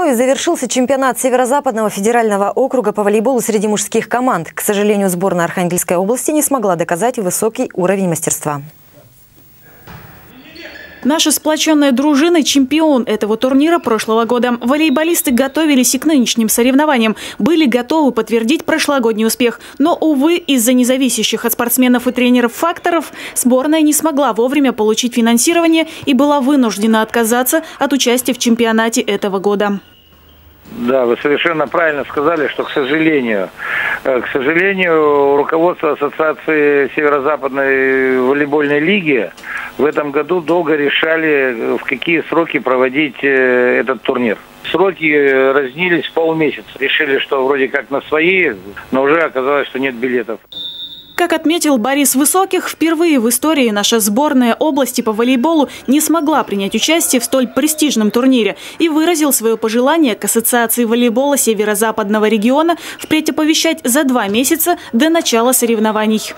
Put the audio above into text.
Подмосковье завершился чемпионат Северо-Западного федерального округа по волейболу среди мужских команд. К сожалению, сборная Архангельской области не смогла доказать высокий уровень мастерства. Наша сплоченная дружина – чемпион этого турнира прошлого года. Волейболисты готовились и к нынешним соревнованиям. Были готовы подтвердить прошлогодний успех. Но, увы, из-за независящих от спортсменов и тренеров факторов сборная не смогла вовремя получить финансирование и была вынуждена отказаться от участия в чемпионате этого года. Да, вы совершенно правильно сказали, что, к сожалению, э, к сожалению, руководство Ассоциации Северо-Западной волейбольной лиги в этом году долго решали, в какие сроки проводить э, этот турнир. Сроки разнились полмесяца. Решили, что вроде как на свои, но уже оказалось, что нет билетов. Как отметил Борис Высоких, впервые в истории наша сборная области по волейболу не смогла принять участие в столь престижном турнире и выразил свое пожелание к Ассоциации волейбола Северо-Западного региона впредь оповещать за два месяца до начала соревнований.